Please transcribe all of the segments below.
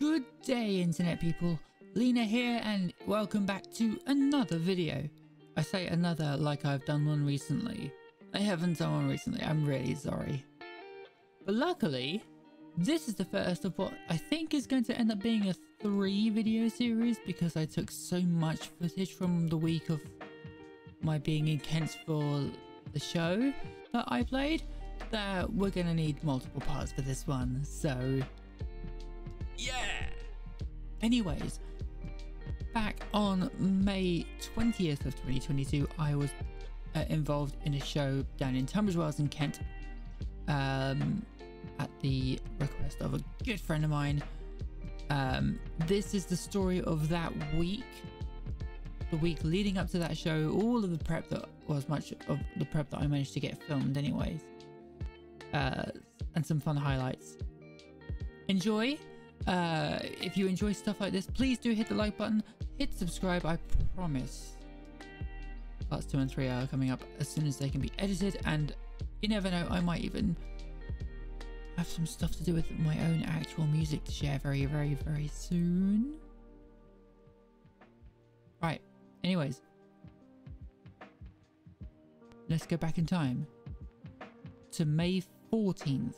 Good day internet people, Lena here and welcome back to another video. I say another like I've done one recently. I haven't done one recently, I'm really sorry. But luckily, this is the first of what I think is going to end up being a three video series because I took so much footage from the week of my being in Kent for the show that I played that we're going to need multiple parts for this one. So yeah! Anyways, back on May 20th of 2022, I was uh, involved in a show down in Tunbridge Wells in Kent um, at the request of a good friend of mine. Um, this is the story of that week, the week leading up to that show, all of the prep that was much of the prep that I managed to get filmed, anyways, uh, and some fun highlights. Enjoy! Uh, if you enjoy stuff like this, please do hit the like button, hit subscribe, I promise. Parts 2 and 3 are coming up as soon as they can be edited, and you never know, I might even have some stuff to do with my own actual music to share very, very, very soon. Right, anyways. Let's go back in time to May 14th.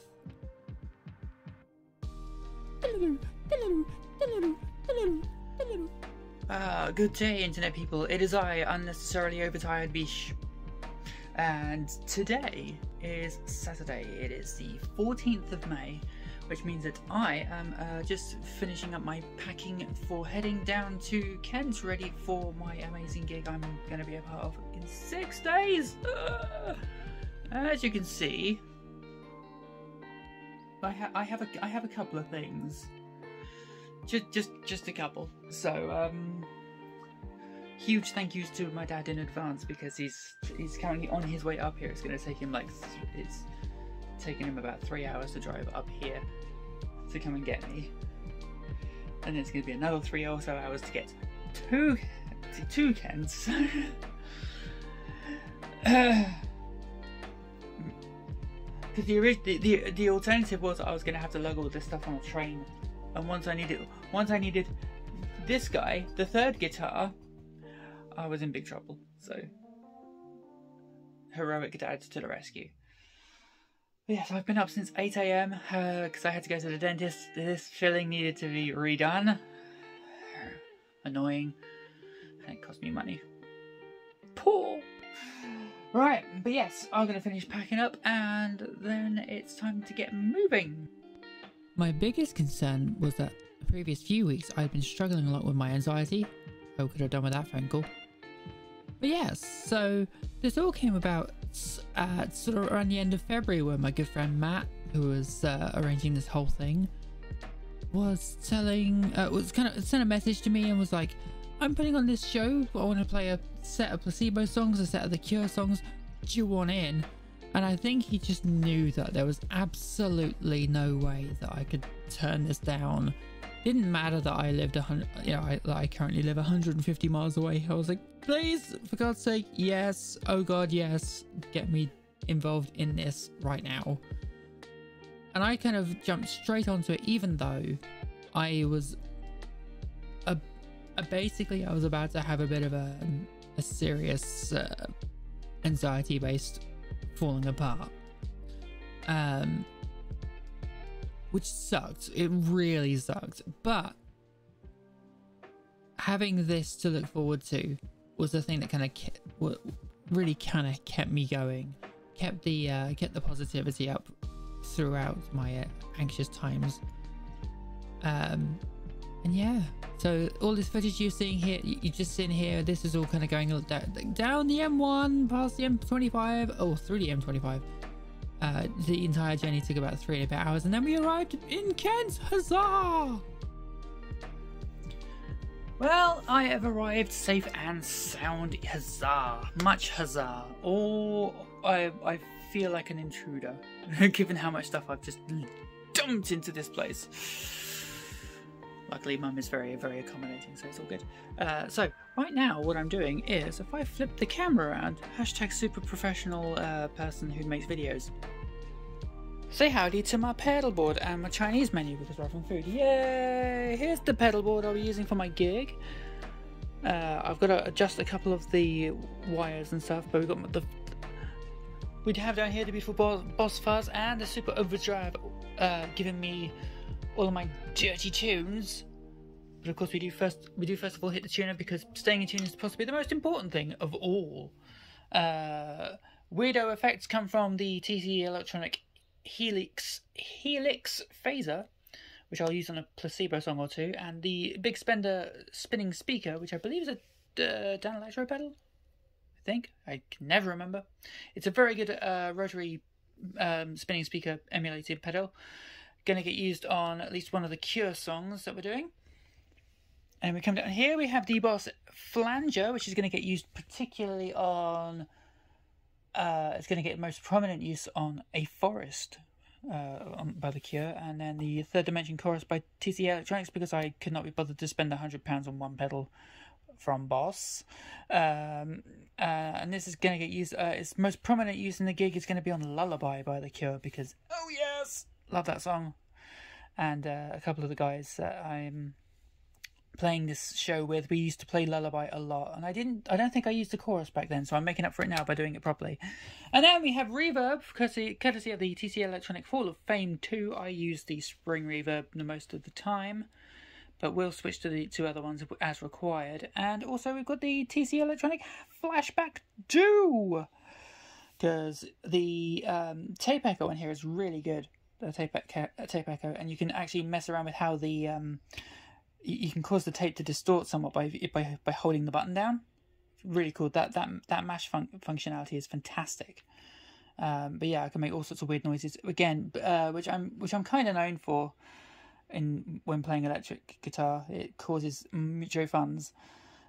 Ah, good day, internet people. It is I, unnecessarily overtired Bish. And today is Saturday. It is the 14th of May, which means that I am uh, just finishing up my packing for heading down to Kent, ready for my amazing gig I'm going to be a part of in six days. Ah! As you can see, I, ha I have a I have a couple of things. Just just just a couple. So um, huge thank yous to my dad in advance because he's he's currently on his way up here. It's going to take him like it's taking him about three hours to drive up here to come and get me, and then it's going to be another three or so hours to get to to, to Kent. uh, because the, the, the the alternative was I was gonna have to lug all this stuff on a train, and once I needed once I needed this guy, the third guitar, I was in big trouble. So heroic dad to the rescue. But yes, I've been up since 8 a.m. because uh, I had to go to the dentist. This filling needed to be redone. Annoying, and it cost me money. Poor. Right, but yes, I'm going to finish packing up and then it's time to get moving. My biggest concern was that the previous few weeks I'd been struggling a lot with my anxiety. I could have done with that phone call. But yes, so this all came about at sort of around the end of February when my good friend Matt, who was uh, arranging this whole thing, was telling, uh, was kind of sent a message to me and was like, I'm putting on this show. I want to play a set of placebo songs, a set of the Cure songs. Do you want in? And I think he just knew that there was absolutely no way that I could turn this down. Didn't matter that I lived a hundred, you know, I, I currently live 150 miles away. I was like, please, for God's sake, yes, oh God, yes, get me involved in this right now. And I kind of jumped straight onto it, even though I was basically I was about to have a bit of a, a serious uh, anxiety based falling apart. Um, which sucked. It really sucked. But having this to look forward to was the thing that kind of really kind of kept me going, kept the uh, kept the positivity up throughout my uh, anxious times. Um, and yeah, so all this footage you're seeing here, you're just seeing here, this is all kind of going down the M1, past the M25, oh, through the M25. Uh, the entire journey took about three and a bit hours, and then we arrived in Kent. Huzzah! Well, I have arrived safe and sound. Huzzah! Much huzzah! Or I, I feel like an intruder, given how much stuff I've just dumped into this place. Luckily, mum is very, very accommodating, so it's all good. Uh, so, right now, what I'm doing is, if I flip the camera around, hashtag super professional uh, person who makes videos. say howdy to my pedal board and my Chinese menu because we're food. Yay! Here's the pedal board I'll be using for my gig. Uh, I've got to adjust a couple of the wires and stuff, but we've got the we have down here the beautiful Boss Fuzz and the Super Overdrive uh, giving me all of my dirty tunes. But of course, we do first we do first of all hit the tuner because staying in tune is possibly the most important thing of all. Uh, weirdo effects come from the TC Electronic Helix Helix phaser, which I'll use on a placebo song or two, and the Big Spender spinning speaker, which I believe is a uh, Danelectro pedal. I think I can never remember. It's a very good uh, rotary um, spinning speaker emulated pedal. Going to get used on at least one of the Cure songs that we're doing. And we come down here, we have the Boss Flanger, which is going to get used particularly on uh, it's going to get most prominent use on A Forest uh, on, by The Cure, and then the Third Dimension Chorus by TC Electronics because I could not be bothered to spend £100 on one pedal from Boss. Um, uh, and this is going to get used, uh, its most prominent use in the gig is going to be on Lullaby by The Cure because, oh yes, love that song. And uh, a couple of the guys that I'm playing this show with, we used to play Lullaby a lot, and I didn't. I don't think I used the chorus back then, so I'm making up for it now by doing it properly. And then we have reverb, courtesy, courtesy of the TC Electronic Hall of Fame 2. I use the spring reverb the most of the time, but we'll switch to the two other ones as required. And also we've got the TC Electronic Flashback 2, because the um, tape echo in here is really good. The tape echo, tape echo, and you can actually mess around with how the um, you can cause the tape to distort somewhat by by by holding the button down. Really cool. That that that mash fun- functionality is fantastic. Um, but yeah, I can make all sorts of weird noises again, uh, which I'm which I'm kind of known for. In when playing electric guitar, it causes mucho funs.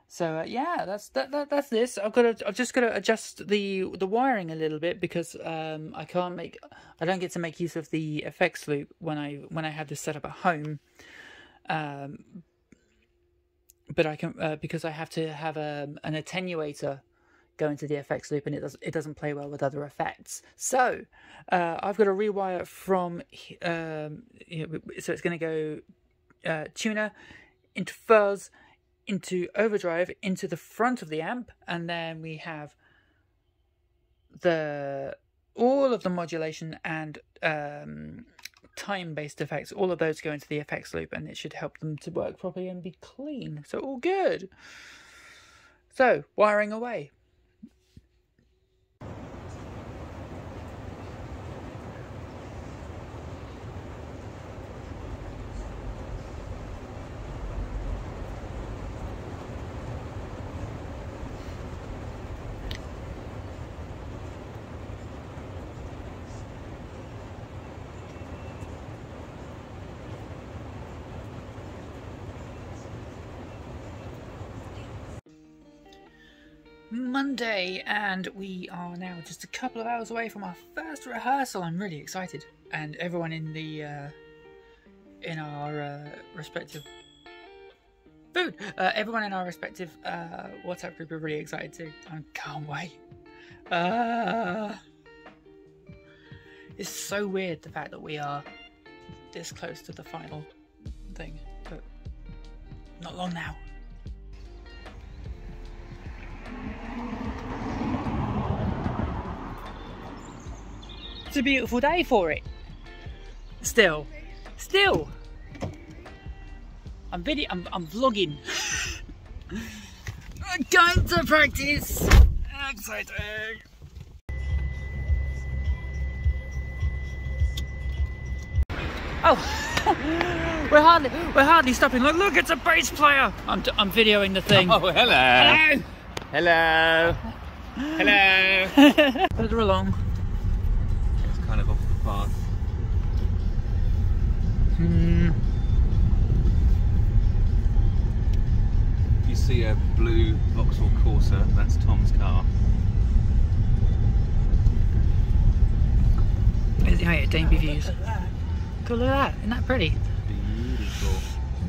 So uh, yeah, that's that, that that's this. I've got to I've just got to adjust the the wiring a little bit because um, I can't make I don't get to make use of the effects loop when I when I have this set up at home. Um, but I can uh, because I have to have a, um, an attenuator go into the effects loop, and it does it doesn't play well with other effects. So uh, I've got to rewire from um, so it's going to go uh, tuner into fuzz into overdrive into the front of the amp, and then we have the all of the modulation and um, time-based effects, all of those go into the effects loop and it should help them to work properly and be clean. So all good. So, wiring away. Monday, and we are now just a couple of hours away from our first rehearsal. I'm really excited, and everyone in the uh, in our uh, respective food, uh, everyone in our respective uh, WhatsApp group are really excited too. I can't wait. Uh, it's so weird the fact that we are this close to the final thing, but not long now. It's a beautiful day for it. Still. Still. I'm video I'm I'm vlogging. I'm going to practice. Exciting. Oh, we're hardly we're hardly stopping. Look, look, it's a bass player. I'm I'm videoing the thing. Oh, hello. Hello. Hello. Hello. Further along. Hmm. You see a blue Vauxhall Corsa, that's Tom's car. There's the height Denby views. Cool, look at that. Isn't that pretty? Beautiful.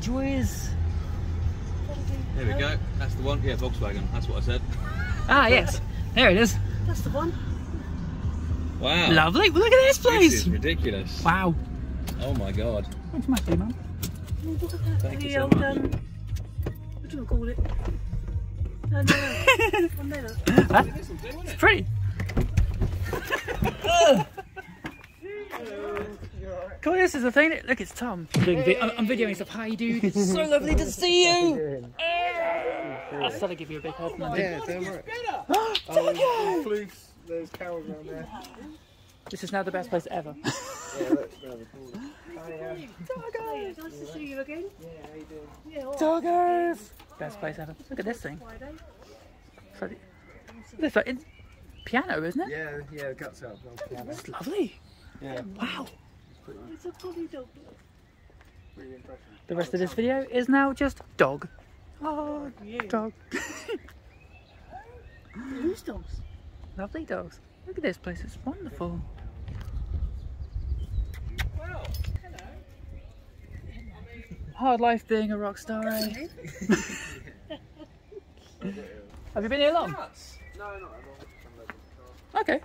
Joys. There we go. That's the one. Yeah, Volkswagen. That's what I said. Ah, yes. There it is. That's the one. Wow. Lovely. Look at this place. This place. is ridiculous. Wow. Oh my god. What's my do, man? Thank you so old, much. um, what do we call it? No, no, no. One. It's pretty. Cool, this is the thing. Look, it's Tom. I'm, doing vi- I'm, I'm videoing stuff. Hi, dude. It's so lovely to see you. I'll start to give you a big hug. and then- Yeah, don't worry. Doggo! Flukes, there's cows around there. This is now the best place ever. Yeah, that's rather cool. Hey, nice to see you again. Yeah, how you doing? Yeah, all right. Doggos! Best place ever. Look at this thing. Friday. So, This like it's piano, isn't it? Yeah, yeah, the guts out. It's lovely. Yeah, Wow. It's a funny dog. really. The rest of this video is now just dog. Oh, dog. Who's dogs? Lovely dogs. Look at this place. It's wonderful. Hard life being a rock star. Eh? Have you been here long? No, not all. Okay.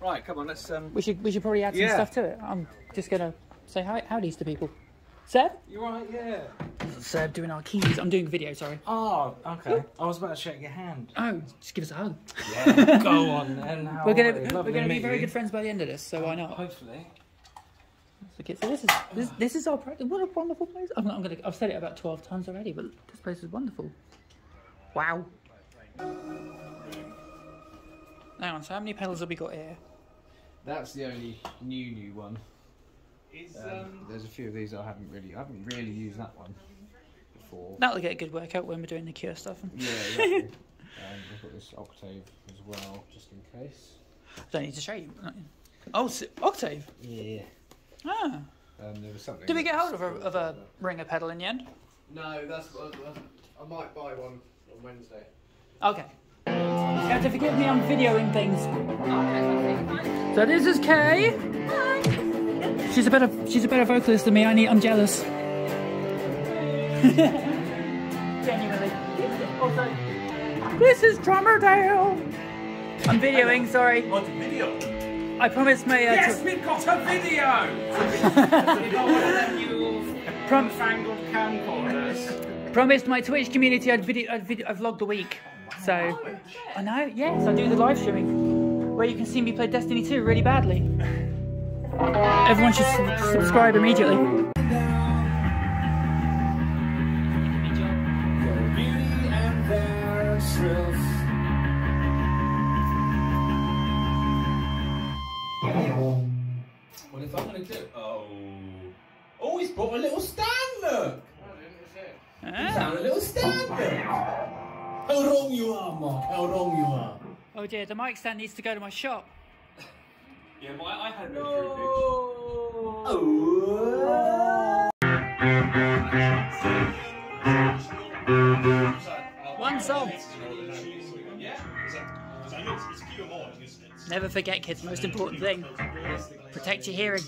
Right, come on, let's um We should we should probably add some Yeah. stuff to it. I'm just gonna say hi howdies to people. Seb? You're right, yeah. Seb doing our keys. I'm doing video, sorry. Oh, okay. I was about to shake your hand. Oh, just give us a hug. Yeah, go on then. How We're gonna are we're gonna be very you. good friends by the end of this, so why not? Hopefully. Okay, so this is this, this is our practice. What a wonderful place! I'm, I'm gonna I've said it about twelve times already, but this place is wonderful. Wow. Hang on. So how many pedals have we got here? That's the only new new one. Um, there's a few of these I haven't really I haven't really used that one before. That'll get a good workout when we're doing the cure stuff. Yeah, exactly. um, I've got this octave as well, just in case. I Don't need to show you. Oh, s- octave. Yeah. Ah. Um, there was something. Did we get hold of a, of a ringer pedal in the end? No, that's what I, I might buy one on Wednesday. Okay. You have to forgive me, I'm videoing things. So this is Kay. She's a better she's a better vocalist than me. I need I'm jealous. Genuinely. Also, this is Drummer Dale. I'm videoing, sorry. What video? I promised my uh, Yes, tw- we've got a video! we don't want to let you prom- fangled camcorders. promised my Twitch community I'd video I'd, video, I'd vlog the week. So I know, yes, I do the live streaming where you can see me play Destiny 2 really badly. Everyone should su- subscribe immediately. What if I'm gonna do? Oh. Oh, he's brought a little stand, look! He's found a little stand, look! How wrong you are, Mark, how wrong you are. Oh dear, the mic stand needs to go to my shop. Yeah, my I had a bit oh. One song. Never forget, kids. Most important thing: protect your hearing.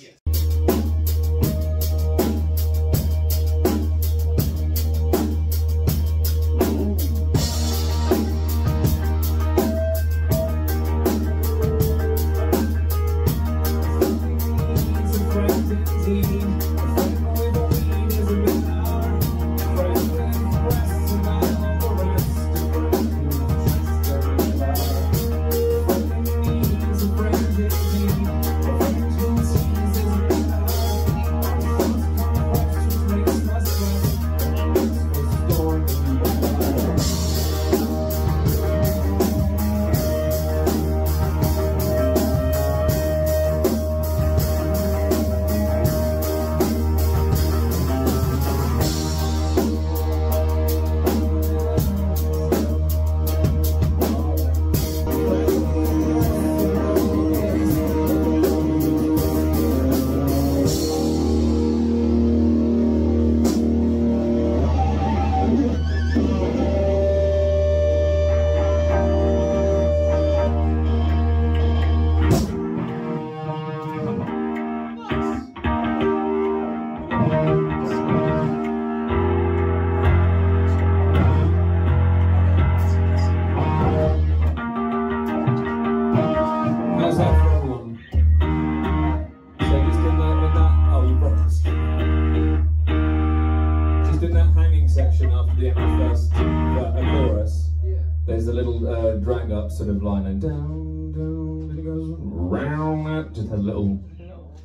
Up sort of line and down, down, then it goes round. It just has a little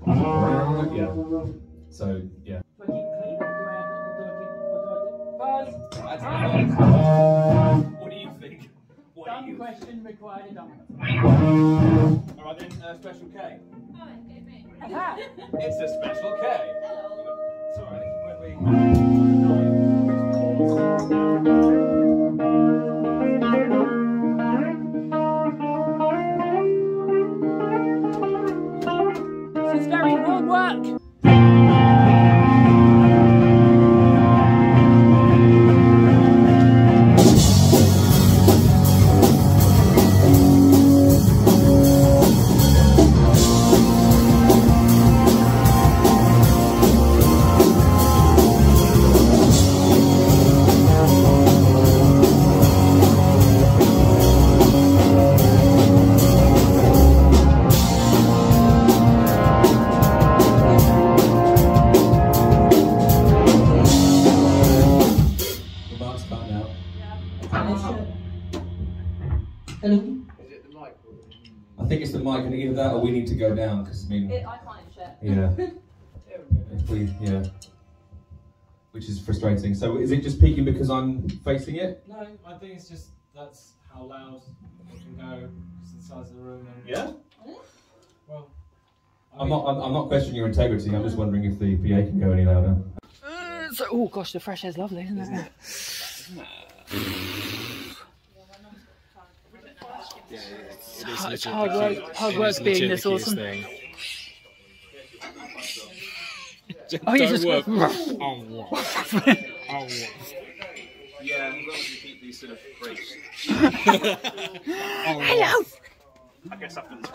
round, yeah. So yeah. What do you think? What do you question required a dominant. Alright then, uh, Special K. Aha! It's a Special K. It's alright, work. Go down because I mean, I can't shit. yeah, if we, yeah, which is frustrating. So is it just peaking because I'm facing it? No, I think it's just that's how loud it can go because the size of the room. And, Yeah. Well, I I'm mean, not. I'm, I'm not questioning your integrity. I'm just wondering if the PA can go any louder. So, oh gosh, the fresh air's lovely, isn't it? It's hard work, hard work being this awesome. Oh, you just work. Yeah, I'm going to keep these sort of breaks. Hello. I guess after this.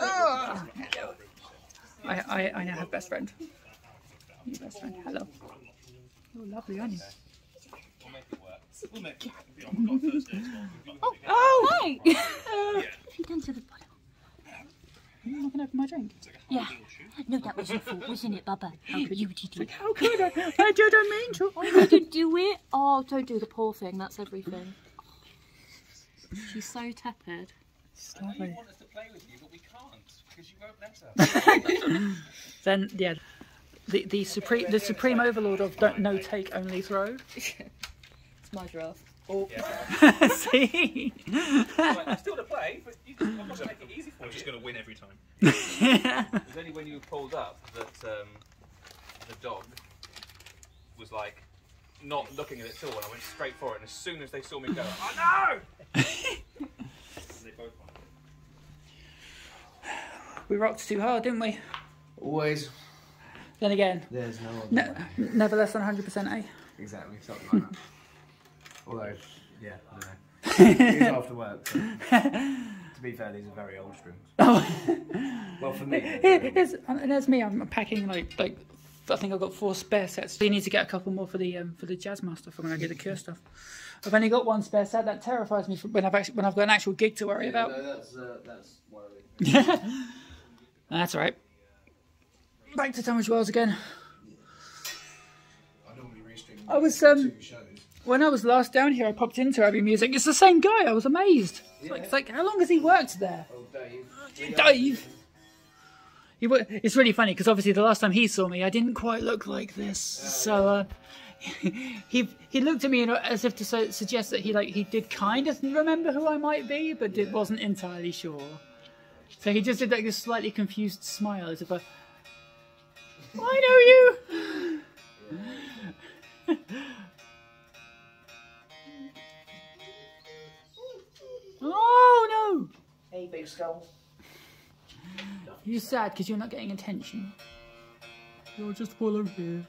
I, I, I now have best friend. Your best friend. Hello. Oh, lovely, aren't you? We'll make it work. We'll be on Thursday as well. Oh! Hi! What have you done to the bottle? I'm not gonna open my drink. Yeah. No, that was your fault, wasn't it, Bubba? How could you did it? How could I? I didn't mean to. I didn't do it. Oh, don't do the poor thing. That's everything. She's so tepid. You you, you us. Then yeah, the the supreme the supreme overlord of don't no take only throw. It's my giraffe. See. Right, I'm still to play, but you, I'm not going to make it easy for you. I'm just going to win every time. yeah. It was only when you pulled up that um, the dog was like not looking at it at all, and I went straight for it. And as soon as they saw me go, oh no! and they both won. We rocked too hard, didn't we? Always. Then again, There's no other ne- never less than 100%, eh? Exactly, something like that. Although, yeah, I don't know. It's after work. So. to be fair, these are very old strings. Oh. well, for me. Here, here's, and there's me. I'm packing like like I think I've got four spare sets. So you need to get a couple more for the um, for the Jazzmaster stuff. I'm gonna get the Cure stuff. I've only got one spare set. That terrifies me when I've actually when I've got an actual gig to worry about. No, that's, uh, that's worrying. That's all right. Back to Tunbridge Wells again. I normally restream I was, um, two shows. When I was last down here, I popped into Abbey Music. It's the same guy. I was amazed. It's like, it's like how long has he worked there? Oh, Dave. Dave. He, it's really funny because obviously the last time he saw me, I didn't quite look like this. So uh, he he looked at me uh, as if to su- suggest that he like he did kind of remember who I might be, but did, wasn't entirely sure. So he just did like this slightly confused smile as if I, I know you. oh no! Hey, big skull. You're sad because you're not getting attention. You're just follow here.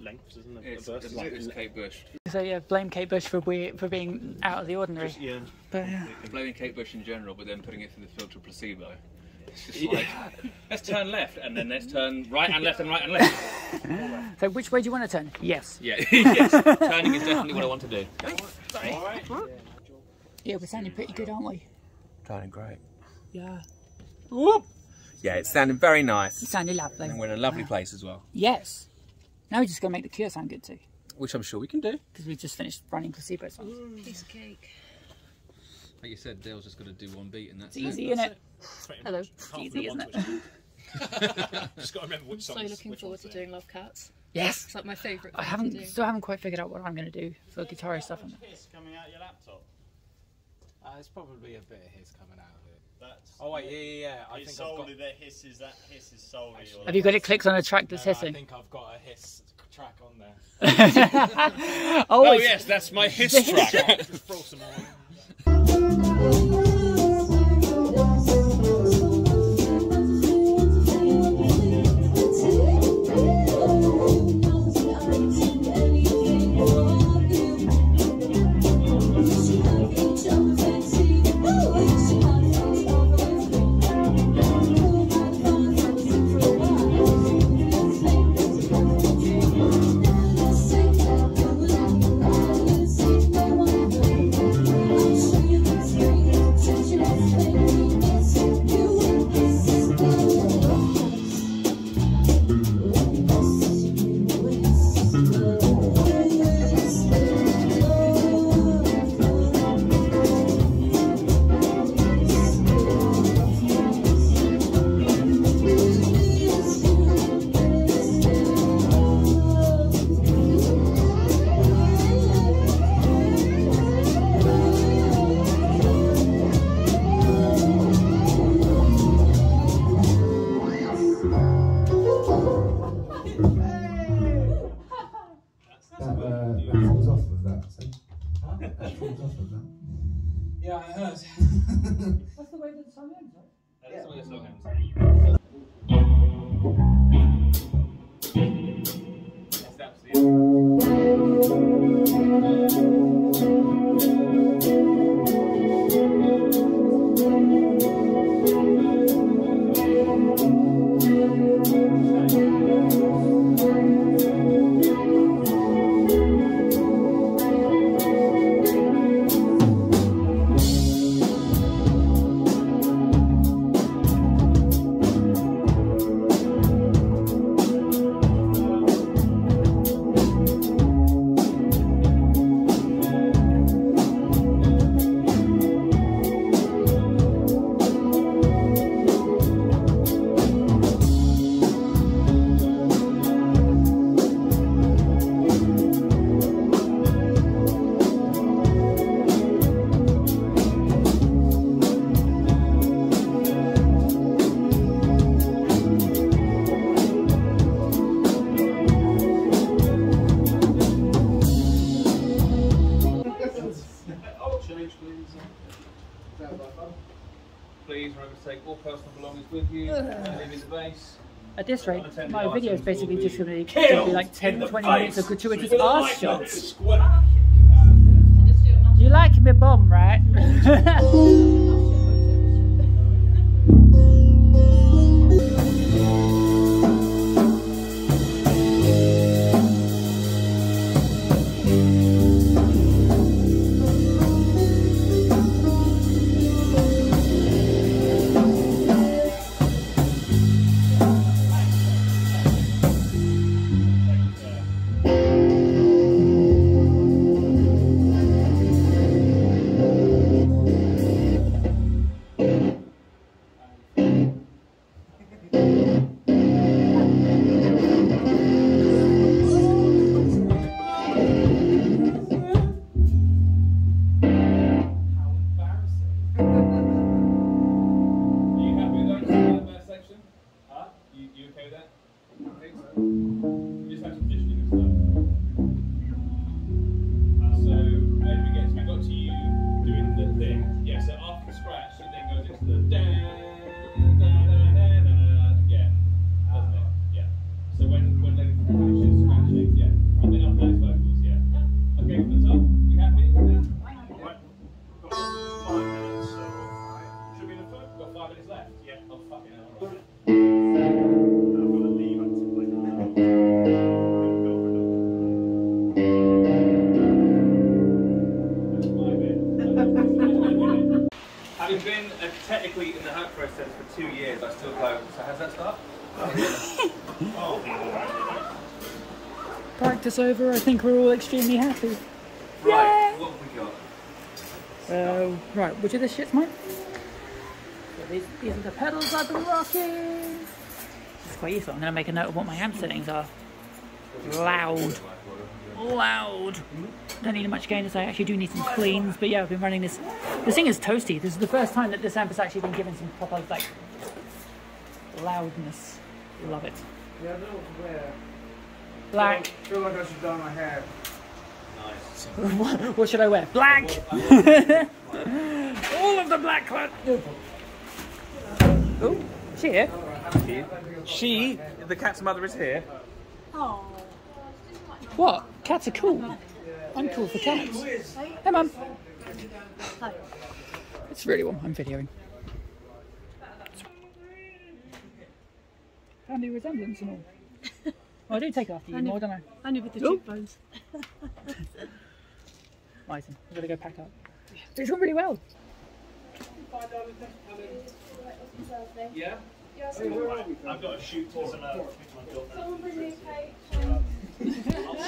Lengths, isn't it? It's, A it's, burst. it's Kate Bush. So yeah, blame Kate Bush for be, for being out of the ordinary. Yeah. But yeah. Blaming Kate Bush in general, but then putting it through the filter placebo. It's just like, let's turn left, and then let's turn right and left and right and left. So which way do you want to turn? Yes. Yeah, yes, turning is definitely what I want to do. Yeah, we're sounding pretty good, aren't we? Turning great. Yeah. Whoop. Yeah, it's sounding very nice. It sounded lovely. And we're in a lovely place as well, Yes. Now we're just going to make the cure sound good too. which I'm sure we can do. Because we've just finished running placebo songs. Piece of cake. Like you said, Dale's just got to do one beat and that's It's easy, isn't it? Hello. It's easy, isn't it? Just got to remember which So songs. looking which forward to they're. doing Love Cats. Yes. It's like my favourite. I haven't, do. still haven't quite figured out what I'm going to do for guitar stuff. on Hiss coming out your laptop. Uh, there's probably a bit of his coming out of it. That's. Oh wait, yeah, yeah, yeah. I it's think I've got. solely that hiss is that hiss is solely. your Have you got it laptop. clicked on a track No, hissing? I think I've got a hiss track on there. oh, Oh yes, that's my hiss the hiss track. At this rate, my video is items basically will just be going to be like 10 20 minutes of gratuitous ass shots. You like me bum, right? Practice over. I think we're all extremely happy. Right, what have we got? Uh, right, which of the shits mine? So these, these are the pedals I've been rocking. It's quite useful. I'm going to make a note of what my amp settings are. Loud. Loud. Don't need much gain, so I actually do need some cleans. But yeah, I've been running this. This thing is toasty. This is the first time that this amp has actually been given some proper, like, loudness. Love it. Yeah, I don't know what to wear. Black. I feel like I should dye my hair. Nice. what, what should I wear? Black! All of the black clad. Oh, she here? She, the cat's mother, is here. Oh. What? Cats are cool. I'm cool for cats. Hey, mum. Hi. It's really warm. I'm videoing. Family resemblance and all. Oh, I do take after you I more, don't I? Only with the cheekbones. Martin, I'm gonna go pack up. It's gone really well. Yeah? I've got to shoot to some uh, I'll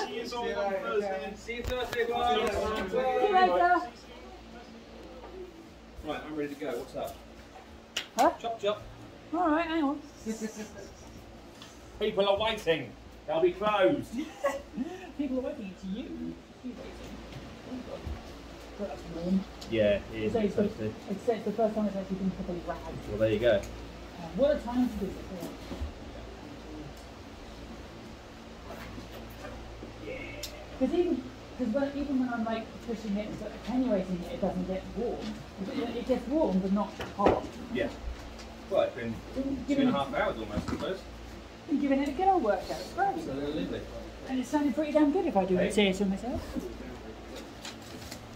see you all on Thursday. See you Thursday, guys. Right, I'm ready to go. What's up? Huh? Chop, chop. Alright, hang on. People are waiting. They'll be closed. People are waiting. It's you. Waiting. Oh, That's warm. Yeah, it I'd it's the, I'd it's the first time it's actually been properly ragged. Well, there you go. Uh, what a time to do it. yeah. Because even because when, even when I'm like pushing it, so attenuating it, it doesn't get warm. It, gets warm, but not hot. Yeah. Well, it's been two and a half hours almost, I suppose. Been giving it a good old workout. It's great. Absolutely. And it sounded pretty damn good if I do Hey. say it to myself.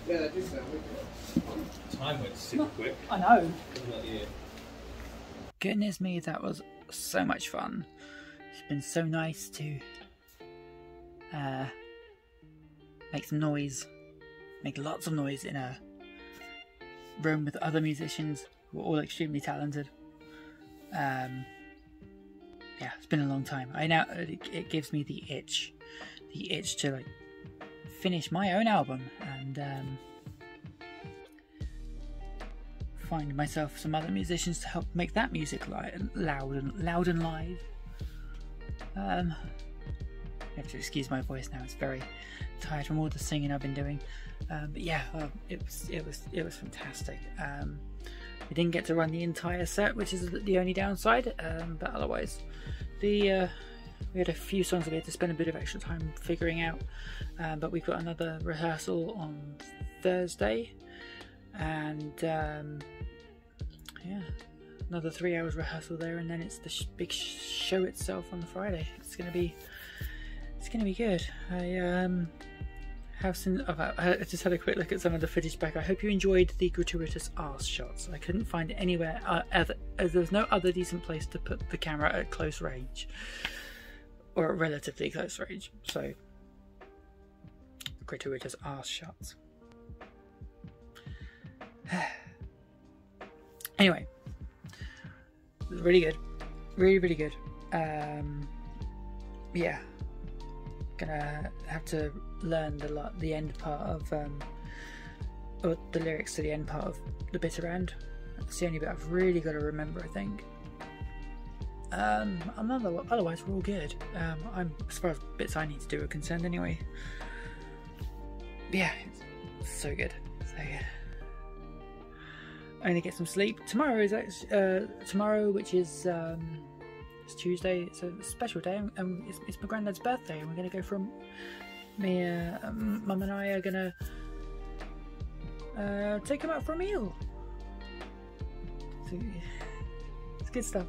Yeah, that did sound wicked. Time went super quick. I know. Wasn't. Goodness me, that was so much fun. It's been so nice to uh, make some noise, make lots of noise in a room with other musicians who are all extremely talented. Um, yeah, it's been a long time. I now it, gives me the itch, the itch to like finish my own album and um, find myself some other musicians to help make that music loud and loud and live. Um, you have to excuse my voice now; it's very tired from all the singing I've been doing. Um, but yeah, uh, it was it was it was fantastic. Um, we didn't get to run the entire set, which is the only downside. Um, but otherwise, the uh, we had a few songs that we had to spend a bit of extra time figuring out. Um, but we've got another rehearsal on Thursday, and um, yeah, another three hours rehearsal there, and then it's the sh- big sh- show itself on the Friday. It's gonna be it's gonna be good. I um have some. I just had a quick look at some of the footage back. I hope you enjoyed the gratuitous arse shots. I couldn't find anywhere. Uh, other, uh, there's no other decent place to put the camera at close range, or at relatively close range. So gratuitous arse shots. anyway, really good, really really good. Um, yeah, gonna have to learn the lot, the end part of um, or the lyrics to the end part of the bitter end. That's the only bit I've really got to remember. I think. Um, another, otherwise we're all good. Um, I'm as far as bits I need to do are concerned anyway. Yeah, it's so good, so good. I need to get some sleep. Tomorrow is actually, uh, tomorrow, which is um, it's Tuesday. It's a special day, and um, it's, it's my granddad's birthday, and we're gonna go from me, uh, um, mum and I are gonna uh, take him out for a meal. So, it's good stuff.